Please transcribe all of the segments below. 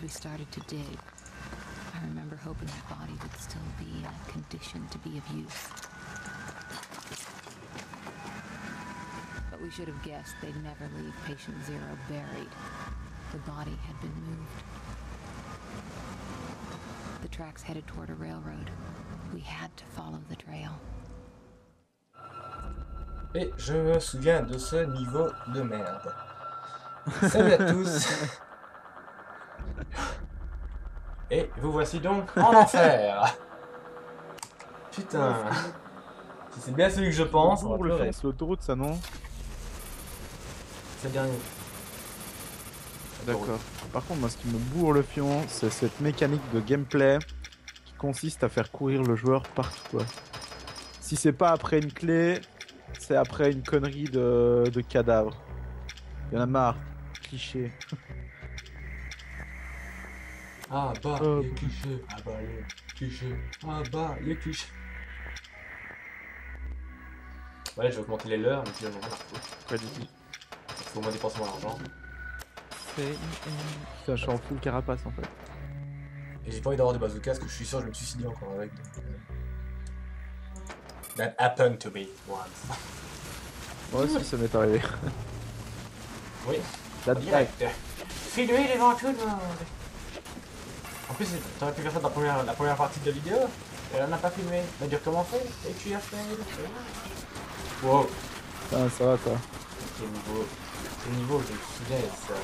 as we started to dig, I remember hoping that body would still be in a condition to be of use. But we should have guessed they'd never leave patient zero buried. The body had been moved. The tracks headed toward a railroad. We had to follow the trail. Et je me souviens de ce niveau de merde. Salut à tous Et vous voici donc en enfer Putain Si c'est bien celui que je pense, on va le l'autoroute, ça non C'est le dernier. D'accord. Par contre, moi, ce qui me bourre le fion, c'est cette mécanique de gameplay qui consiste à faire courir le joueur partout. Quoi. Si c'est pas après une clé, c'est après une connerie de, de cadavre. Il y en a marre. Cliché. Ah bah, Euh, les clichés Ah bah, les clichés Ah bah, les clichés Ouais, je vais augmenter les leurs, mais foutre. Pas du tout. Il faut au moins dépenser mon argent. Putain, je suis en full carapace en fait. Et j'ai pas envie d'avoir de bazooka parce que je suis sûr que je vais me suicider encore avec. euh, That happened to me once. Moi aussi, ça m'est arrivé. Oui, La direct. Filmer devant tout le monde. En plus, t'aurais pu faire ça dans la première, la première partie de la vidéo. Et elle en a pas filmé. Elle a dû recommencer. Et tu as fait. Wow. Putain, ça va toi. Quel niveau. Souviens, ça.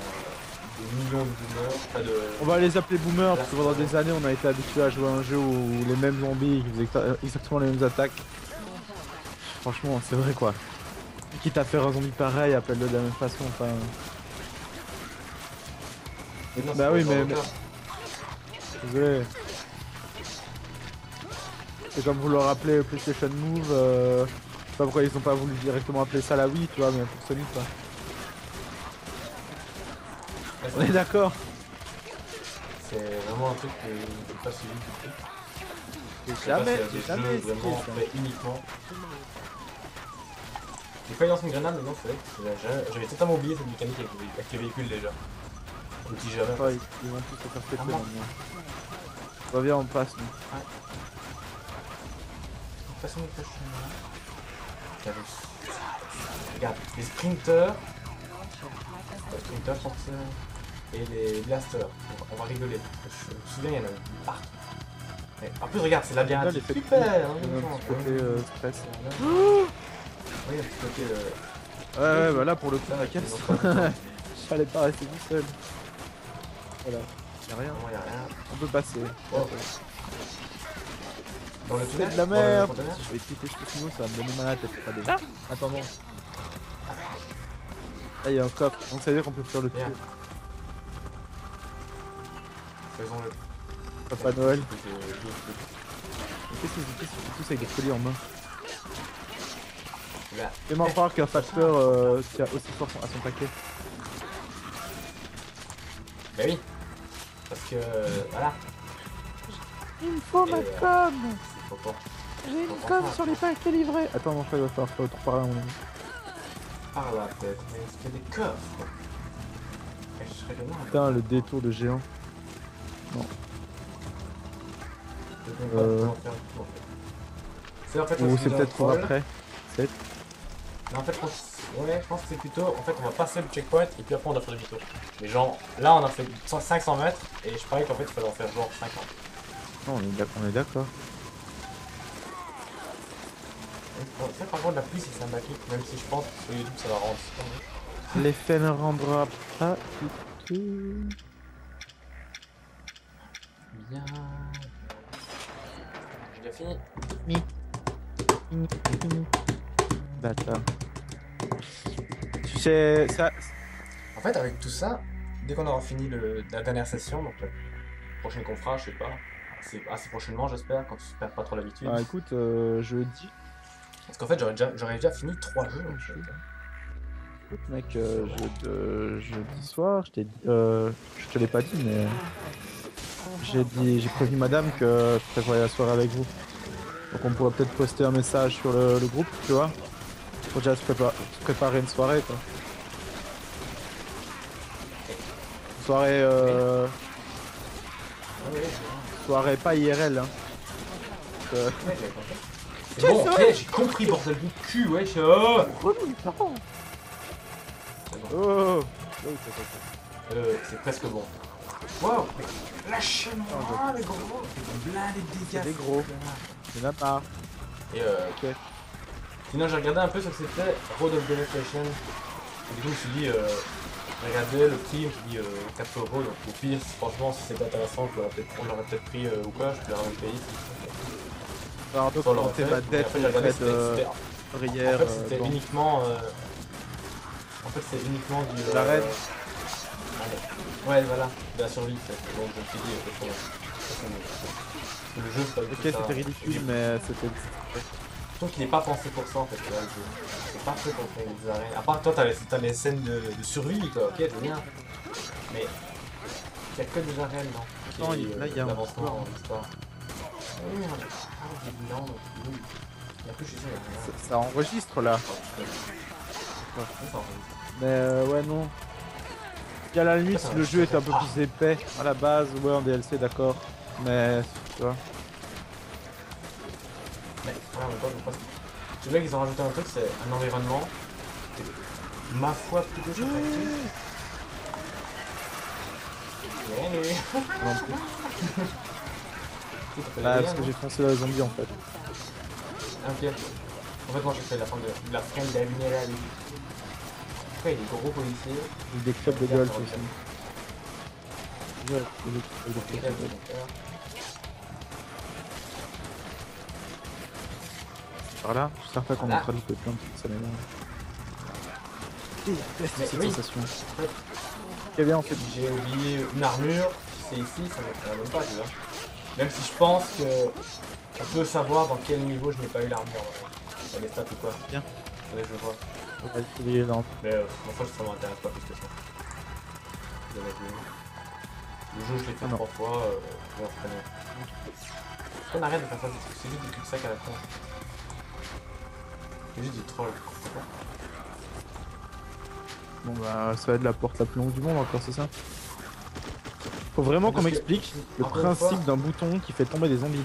Des millions de boomers. Pas de. On va les appeler boomers parce que pendant des années, on a été habitué à jouer à un jeu où les mêmes zombies faisaient exa- exactement les mêmes attaques. Franchement, c'est vrai quoi. Quitte à faire un zombie pareil, appelle-le de la même façon. Enfin, Non, Bah c'est oui, mais- désolé. C'est comme vouloir appeler PlayStation Move. Euh... Je sais pas pourquoi ils ont pas voulu directement appeler ça la Wii, tu vois, mais pour Sony quoi. On est d'accord. C'est vraiment un truc que je pas suivi du tout. Sais pas jamais, jamais jeux vraiment uniquement. J'ai failli lancer une grenade, mais non, c'est vrai. que j'avais- totalement oublié cette mécanique avec, le- véhicules déjà. Un petit jamais. Ouais, ils, ils vont tous se faire péter moi. maintenant. Reviens, on passe. nous. Prochaine. Regarde, Regarde, les sprinters. Les sprinters, euh, Et les blasters. On va, rigoler. Je me souviens, il y en avait partout. Mais en plus, regarde, c'est Là, labyrinthe. Super! hein, il y a un franchement. petit côté euh, stress. Oui, un petit côté. Ouais, ouais, bah là pour le coup, ça, la caisse. Fallait pas rester tout seul. Voilà. Y'a rien, Vraiment, y a rien. on peut passer. Oh. Dans le C'est tunnel de la le merde conteneur Je vais quitter ce sinon ça va me donner mal à la tête. Attendez. Attends, non. Là y'a un coffre, donc ça veut dire qu'on peut faire le tour. Faisons-le. Papa Noël. Que, Qu'est-ce qu'ils qu'est-ce qu'ils font tous avec des colis en main. Fais-moi croire qu'un facteur euh, tient aussi fort à son paquet. Bah oui. Que, euh, voilà. Il me faut ma com C'est trop fort. J'ai une com sur les paquets livrés Attends, mon frère, il va falloir faire tour par là, mon ami. Par là, peut-être. Mais est-ce qu'il y a des coffres? Et je serais loin. Putain, le détour de géant. Pas Euh. C'est en fait Ou le c'est peut-être pour après. Mais en fait. Ouais, je pense que c'est plutôt... En fait, on va passer le checkpoint et puis après on doit faire demi-tour. Mais genre, là on a fait 100 500 mètres et je parie qu'en fait il fallait en faire genre 50. Non, on est d'accord. Ça, par contre, la pluie c'est sympathique, même si je pense que sur YouTube ça va rendre. L'effet ne rendra pas du tout. Bien. J'ai déjà fini. Bâtard. Tu sais, ça. En fait, avec tout ça, dès qu'on aura fini le- la dernière session, donc la prochaine qu'on fera, je sais pas, assez, assez prochainement j'espère, quand tu perds pas trop l'habitude. Bah écoute, euh, jeudi. Parce qu'en fait, j'aurais déjà, j'aurais déjà fini trois jeux. en fait. Écoute, mec, euh, je- de- jeudi soir, je t'ai dit. Euh, je te l'ai pas dit, mais. J'ai dit, j'ai prévenu madame que je prévoyais la soirée avec vous. Donc on pourrait peut-être poster un message sur le, le groupe, tu vois. Pour déjà se, prépa- se préparer une soirée, quoi. Une soirée, euh, Soirée pas IRL. Hein. Euh. C'est bon, ok, j'ai compris, bordel du cul, wesh. Oh C'est bon. Oh, Euh, c'est presque bon. Wow Lâchez-moi, les gros C'est de des gros. Il y en a pas. Et euh, Ok. Sinon, j'ai regardé un peu ce que c'était Road of Devastation. Et du coup, je me suis dit, euh, j'ai regardé le prix, je me suis dit euh, 4 euros. Donc, au pire, franchement, si c'était intéressant, je l'aurais peut-être- on l'aurait peut-être pris euh, ou quoi, je peux le payer. Alors, documenter fait. ma Et dette après, regardé, de Brière. En fait, euh, c'était banque. uniquement. euh, En fait, c'est uniquement du. La reine. Ouais, voilà, de la survie. c'est- Donc, je me suis dit, euh, Le jeu, c'est pas du Ok, c'était ridicule, mais c'était. Je trouve qu'il n'est pas pensé pour ça en fait. vois, le jeu. C'est pas fait pour faire des arènes. À part toi, t'as les, scènes de, de survie, quoi. Ok, c'est bien. Mais il n'y a que des arènes, non Non, il- euh, là, il y a un histoire. Ah mais ah, j'ai dit non, donc, oui. Il y a rien. ça- Ça enregistre là. Ouais, ça enregistre. Mais euh, ouais, non. Et à la limite, Ça, si ça le jeu ça était un peu plus épais, à la base, ouais, en DLC, d'accord. Mais, tu vois. Mais ouais, en même temps, je pense que. Tu vois qu'ils ont rajouté un truc, c'est un environnement. est, Ma foi, à fait Bah, bien, parce que j'ai foncé dans les zombies en fait. Ok. En fait, moi j'ai fait la fin de, la fin de la minérale. Après, il y a des gros policiers. J'ai des clubs de golf aussi. Ouais, des- de golf. Par là, je suis certain qu'on Ah. a traduit plein de cette sensation. Très bien en fait. J'ai oublié une armure. Si c'est ici, ça ne me même pas, tu vois. Même si je pense que on peut savoir dans quel niveau je n'ai pas eu l'armure. ouais. Dans les stats ou quoi? Bien. Que je vois. Ouais, il est dans- Mais euh, en fait, ça m'intéresse pas plus que ça. Vous avez vu. Le jeu, je l'ai fait Ah trois fois. Euh, on arrête de faire ça C'est- C'est juste du cul-de-sac à la con. Juste du troll. c'est bon bah, ça va être la porte la plus longue du monde encore, c'est ça Faut vraiment qu'on m'explique le principe d'un bouton qui fait tomber des zombies.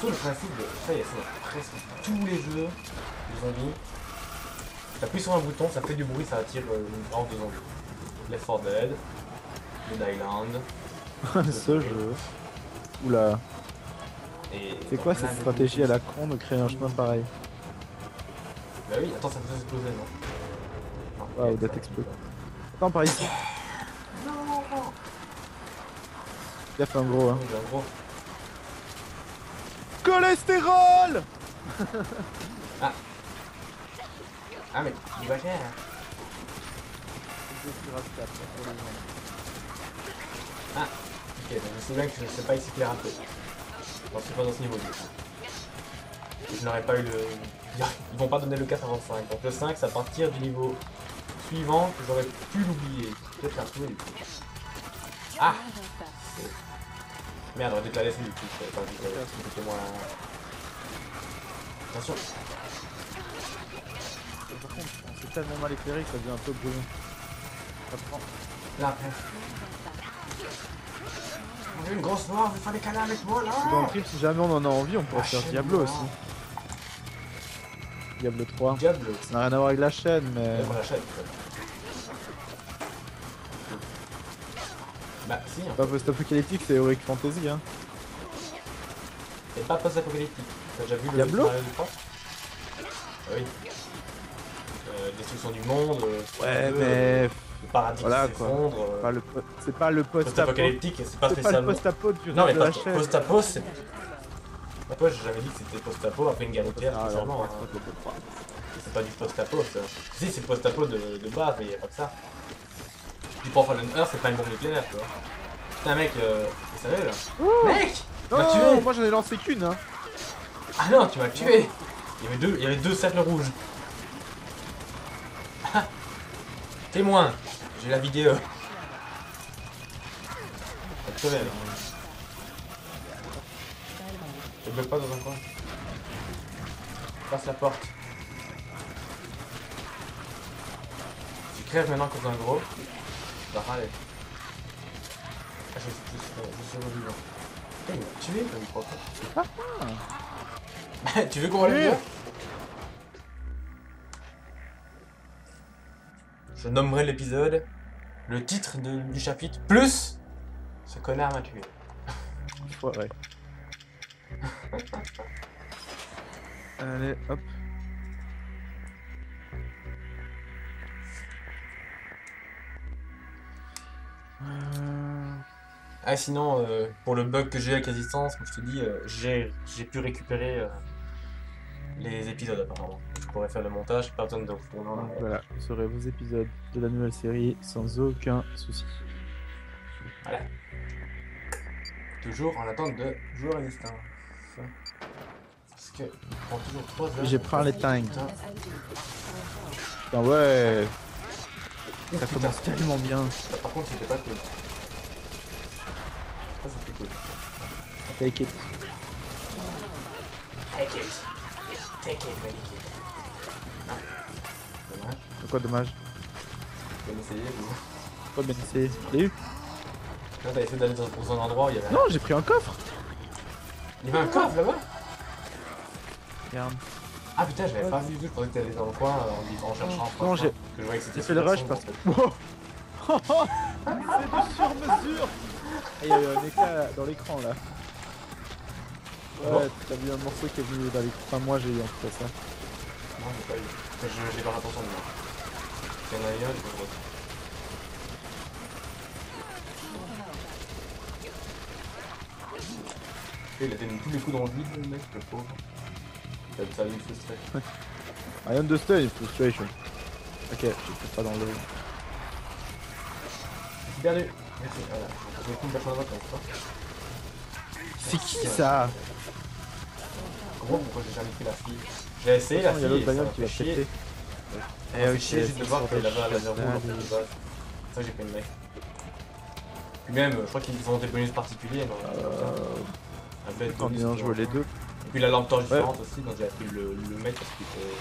Coup, le principe de. Ça y est, c'est dans presque tous les jeux de zombies. T'appuies sur un bouton, ça fait du bruit, ça attire euh, une horde de zombies. Left 4 Dead, Dead Island. Ce jeu. Oula. C'est quoi cette stratégie à la con de créer un chemin pareil Bah oui, attends, ça peut exploser, non Non, Waouh, ça- explode. Attends, par ici. Gaffe un gros hein. En gros. Cholestérol Ah, mais il va cher. Ok, donc je sais bien que je sais pas ici raté. Non, c'est pas dans ce niveau Je n'aurais pas eu le. Ils vont pas donner le 4 avant le 5. Donc le 5, c'est à partir du niveau suivant que j'aurais pu l'oublier. Peut-être la retrouver du coup. Ah Merde, te la laisser du coup. laisser, C'était moins. Attention. Par contre, c'est tellement mal éclairé que ça devient un peu prend. Là après. Une grosse noire, faire des câlins avec moi là Dans le trip, si jamais on en a envie, on pourrait faire chaîne Diablo aussi. Diablo 3. Diable, Ça n'a rien à voir avec la chaîne, mais. l'achète. quoi. Bah si, hein. Pas post-apocalyptique, c'est Heroic Fantasy, hein. c'est pas post-apocalyptique. T'as déjà vu le Diablo 3 Ah Oui. Euh, destruction du monde, euh, Ouais, le- mais. Le paradis voilà, s'effondre. euh, le C'est pas le post-apo. Post-apocalyptique, c'est pas C'est pas le spécialement. post-apo du Non mais reste de la post- post-apo, c'est. Après, j'ai jamais dit que c'était post-apo après une guerre nucléaire, Ah, spécialement. hein. C'est pas du post-apo, ça. Si, c'est post-apo de, de base, mais y a pas que ça. Tu prends Fallen Earth, c'est pas une bombe nucléaire, tu vois. Putain, mec, euh, t'es sérieux là Mec Non, tué moi j'en ai lancé qu'une, hein. Ah non, tu m'as tué Il y avait deux, il y avait deux cercles rouges. Ah. Témoin J'ai la vidéo. Ah, tu là. Je bloque pas dans un coin. Passe la porte. Tu crèves maintenant contre un gros. Bah allez. je, je, je il m'a tué le micro. Ah. tu veux qu'on relève Je nommerai l'épisode le titre de- du chapitre plus ce connard m'a tué. Enfoiré. Allez, hop. Euh, Ah sinon, euh, pour le bug que j'ai avec Résistance, comme je te dis, euh, j'ai j'ai pu récupérer euh, les épisodes apparemment. Je pourrais faire le montage, pas besoin de retourner en arrière. voilà, vous aurez vos épisodes de la nouvelle série sans aucun souci. Toujours en attente de jouer à Résistance. Parce que il prend toujours 3 heures. J'ai pris les tanks. Putain. Putain, ouais, ça putain. commence tellement bien. Ça, Par contre, c'était pas cool. Ça, c'était cool. Take it. Take it. Take it. Ah. Pourquoi dommage mais- Pourquoi bien essayé J'ai eu Là, t'as essayé d'aller dans dans un endroit où il y avait un... Non, j'ai pris un coffre Il y avait un coffre là-bas Regarde. Ah putain, je l'avais pas vu, je pensais que t'allais dans le coin euh, en, cherchant. Non, franchement, j'ai- Que je voyais que c'était J'ai fait le rush parce que. Wow C'est du sur mesure Et il y a eu un éclat dans l'écran là. Ouais, Bon. t'as vu un morceau qui est venu dans l'écran. Enfin, moi j'ai eu en tout cas ça. Non, j'ai pas eu. J'ai pas l'attention de moi. S'il y en a un, je le voir. Il a donné tous les coups dans le vide, le mec, le pauvre. Il a sa vie frustrée. I understand your frustration. Ok, je suis pas dans le. Perdu. Merci, voilà. Je vais dans la comme ça. C'est qui ça Gros, pourquoi j'ai jamais pris la fille? J'ai essayé la Il y a fille. l'autre ça bagnole qui va chier. péter. M'a fait chier juste de voir qu'il avait un laser rouge en fait de base. Ça que j'ai pris le mec. Puis même, je crois qu'ils ont des bonus particuliers. Euh, quand ont pour- joué les deux. Et puis la lampe torche différente aussi, donc j'ai appris le, le mec parce qu'il était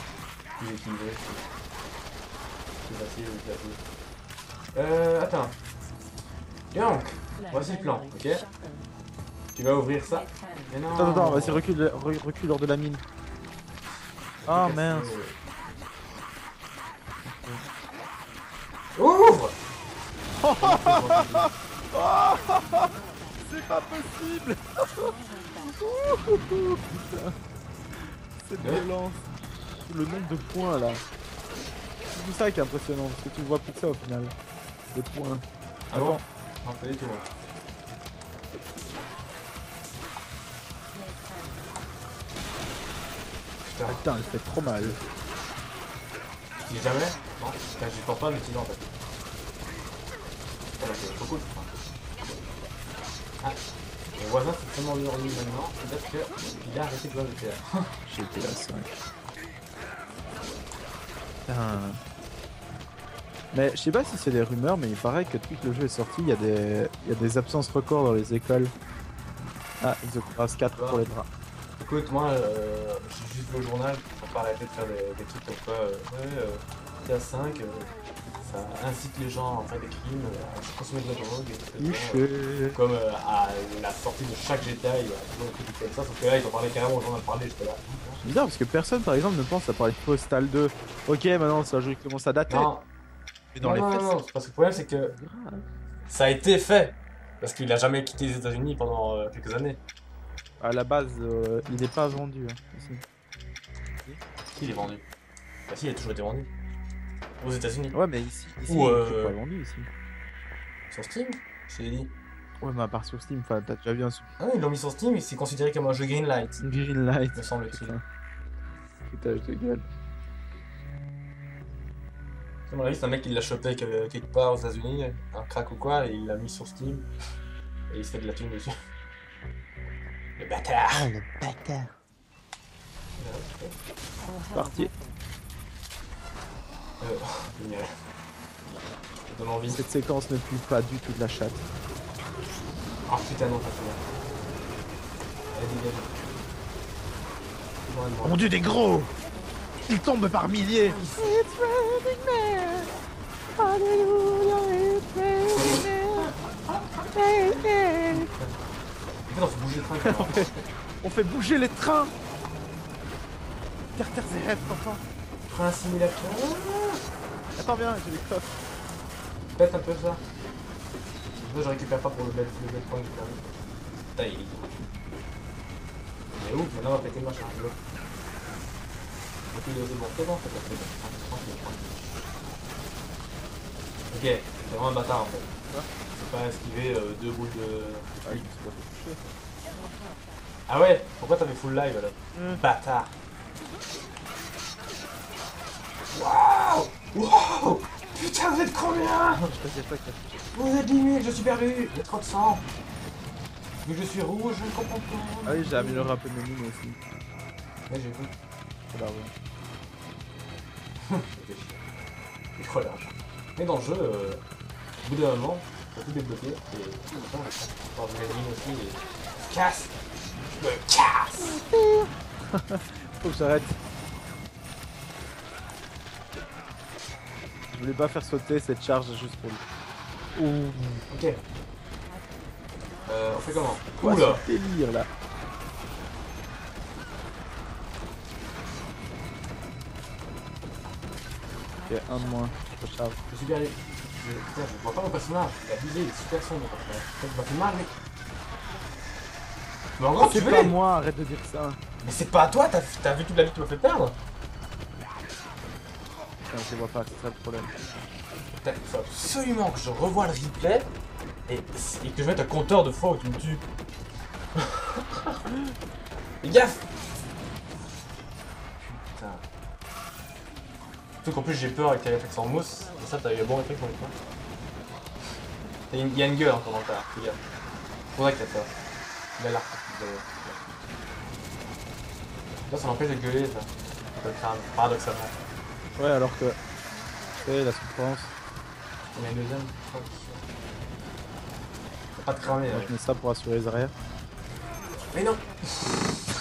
plus équilibré. C'est facile aussi jouer. Euh, attends. Donc, voici le plan, ok? Tu vas ouvrir ça Mais non Attends, attends, vas-y, recule, re- recule hors de la mine. Ah mince. C'est pas possible Cette violence. Le nombre de points là. C'est tout ça qui est impressionnant, parce que tu vois plus que ça au final. Les points. Ah bon Non. Putain, Putain, elle fait trop mal. j'ai jamais Non, j'y pense pas l'utiliser en fait. C'est trop cool. Ah, mon voisin c'est tellement lui maintenant, peut-être qu'il a arrêté de jouer avec GTA. J'ai été à 5. Putain. Mais je sais pas si c'est des rumeurs, mais il paraît que depuis que le jeu est sorti, il y, a des... y a des absences records dans les écoles. Ah, Exocrass 4 pour les bras. Écoute, moi, euh, j'ai juste au journal, faut pas arrêter de faire des, des trucs comme quoi, euh, ouais, euh, GTA 5, euh, ça incite les gens à faire des crimes, à consommer de la drogue, etc. Comme euh, à la sortie de chaque GTA, il y a toujours des trucs comme ça, sauf que là, ils en parlaient carrément au journal parler, j'étais là. C'est bizarre parce que personne par exemple ne pense à parler de Postal 2. Ok, maintenant c'est un jeu qui commence à dater. Non, mais dans non, les non, faits, non, c'est parce que le problème, c'est que ça a été fait, parce qu'il a jamais quitté les États-Unis pendant euh, quelques années. à la base, euh, il n'est pas vendu. hein, ici. Il est vendu? Bah si, il a toujours été vendu. Aux États-Unis. Ouais, mais ici, ici Ou, euh, pas vendu ici. Sur Steam Je dit. Ouais, mais à part sur Steam, enfin, t'as déjà vu un Ah, ils l'ont mis sur Steam, et c'est considéré comme un jeu Greenlight, Green Light. me semble-t-il. Putain. De gueule. À mon avis, c'est un mec qui l'a chopé que- quelque part aux États-Unis, un crack ou quoi, et il l'a mis sur Steam. Et il se fait de la thune dessus. Le bâtard Ah, le bâtard. Euh, Parti. génial. Ça donne envie. Cette séquence ne pue pas du tout de la chatte. Ah putain, non, pas celui-là. Allez, dégage. Mon dieu, des gros Ils tombent par milliers. On fait bouger les trains Terre, terre, enfant Train simulateur. Attends, viens, j'ai coffres. Pète un peu ça. Moi je récupère pas pour le bête, le bête point que j'ai perdu. Putain, il est Mais ouf, maintenant on va péter le machin. bon, c'est bon, c'est bon, c'est bon. Tranquille, tranquille. Ok, c'est vraiment un bâtard en fait. C'est pas esquiver euh, deux boules de. Ah, je me suis pas fait toucher. Ah ouais Pourquoi t'avais full live là Hmm. Bâtard Waouh Waouh Putain, vous êtes combien pas. Vous êtes 10 000, je suis perdu Il y a trop de sang que je suis rouge, je ne comprends pas Ah oui, j'ai amélioré un peu mes mines aussi. Ouais, j'ai vu. C'est là, ouais. Et voilà. Mais dans le jeu, euh, au bout d'un moment, faut tout débloquer. Et aussi, et... casse Je me casse Faut que j'arrête. Je voulais pas faire sauter cette charge juste pour lui. Ouh, Ok. Euh, on fait comment Oula délire là Ok, un de moins, je charge. Je suis bien allé. Je... Putain, je vois pas mon personnage. Il a abusé, il est super sombre tu m'as fait mal, mec. Mais en gros, tu C'est veux pas moi, arrête de dire ça. Mais c'est pas à toi, t'as vu toute la vie que tu m'as fait perdre Putain, je les vois pas, c'est ça le problème. Il faut absolument que je revoie le replay et, que je mette un compteur de fois où tu me tues. Fais gaffe Putain. Surtout qu'en plus j'ai peur avec tes réflexes en mousse, et ça t'as eu un bon réflexe pour. T'as une- Il y a une gueule en commentaire, fais gaffe. C'est pour ça que t'as peur. Il a l'arc. d'ailleurs. Ça, m'empêche de gueuler ça. Le paradoxalement. Ouais, alors que. Tu sais, la souffrance, Il y en a une deuxième. Faut Pas de cramer. hein. je mets ça pour assurer les arrières. Mais non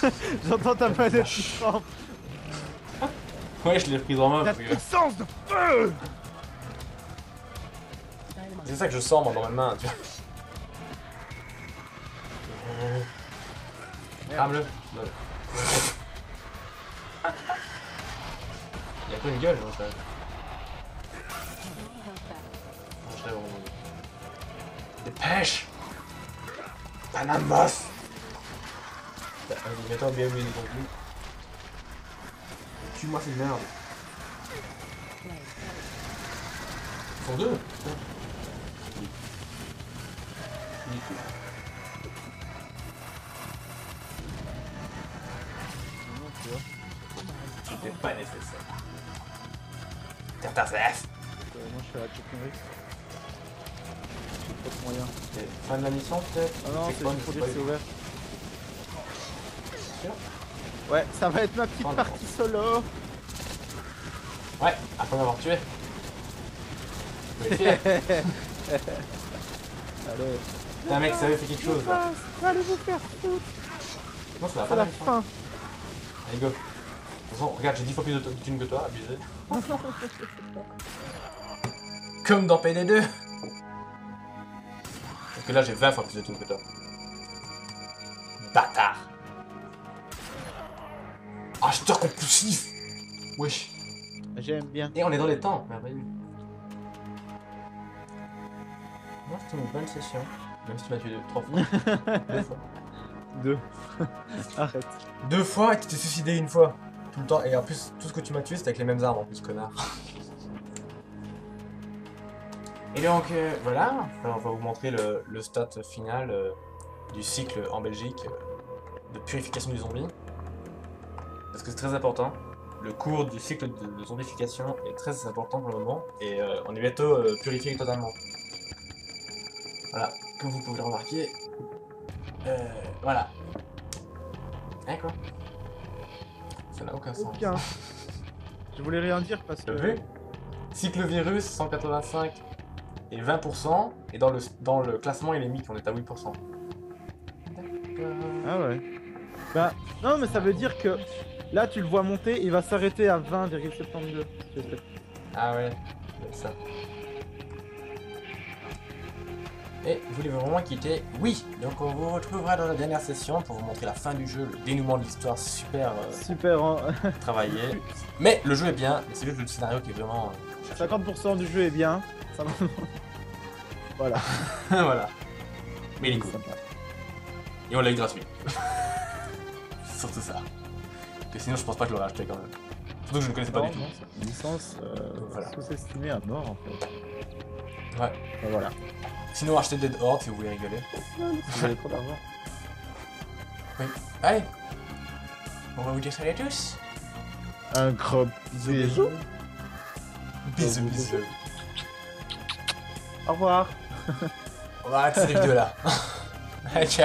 J'entends ta manette qui trempe Ouais, je l'ai prise en main. La puissance de feu C'est ça que je sens moi dans ma main, tu vois. Crame-le. Pas une gueule, donc ça. Je vraiment- Dépêche Panam boss Vas-y, mets-toi bien mis le cul. Tue-moi cette merde. Ils sont deux Fais la checkery. J'ai pas de moyens. Fin de la mission peut-être Ah non, c'est pas que c'est ouvert. Sûr Ouais, ça va être ma petite non. partie solo. Ouais, après m'avoir tué. Allez, Putain mec, ça avait fait quelque chose là. allez vous faire foutre. Non, ça va C'est pas la la mission. fin. Allez go. De toute façon, regarde, j'ai 10 fois plus de de thunes que toi, abusé. Comme dans PD2 Parce que là j'ai 20 fois plus de thunes que toi. Bâtard Acheteur compulsif Wesh. J'aime bien. Et on est dans les temps, merveilleux. Moi, c'était une bonne session. Même si tu m'as tué deux, trois fois. deux fois. Deux. Arrête. Deux fois et tu t'es suicidé une fois. Tout le temps. Et en plus, tout ce que tu m'as tué, c'était avec les mêmes armes en plus, connard. Et donc, euh, voilà. On va vous montrer le, le stat final euh, du cycle en Belgique euh, de purification du zombie. Parce que c'est très important. Le cours du cycle de, de zombification est très important pour le moment. Et on est bientôt purifié totalement. Voilà, comme vous pouvez le remarquer. Euh, voilà. Hein quoi? Ça n'a aucun sens. Aucun. Je voulais rien dire parce que. Vu? Cycle virus 185 et 20%. Et dans le, dans le classement, il est mis qu'on est à 8%. D'accord. Ah ouais. Bah, non, mais ça veut dire que là, tu le vois monter, il va s'arrêter à 20,72. C'est fait. Ah ouais, c'est ça. Et voulez-vous vraiment quitter Oui Donc on vous retrouvera dans la dernière session pour vous montrer la fin du jeu, le dénouement de l'histoire super euh, Super, hein. travaillé. Mais le jeu est bien, c'est juste le scénario qui est vraiment... euh, cherché. 50% du jeu est bien. Ça va. voilà. voilà. Mais il est cool. Et on l'a eu gratuit. Surtout ça. Que sinon je pense pas que je l'aurais acheté quand même. Surtout que je ne connaissais pas du tout. une licence euh, Voilà. sous-estimée à mort en fait. Ouais. Voilà. Sinon achetez Dead Horde si vous voulez rigoler. Vous avez trop d'argent. Oui. Allez On va vous dire salut à tous Un gros Bisous, bisou. Bisous, bisous. Au revoir. On va arrêter cette vidéo là. Ciao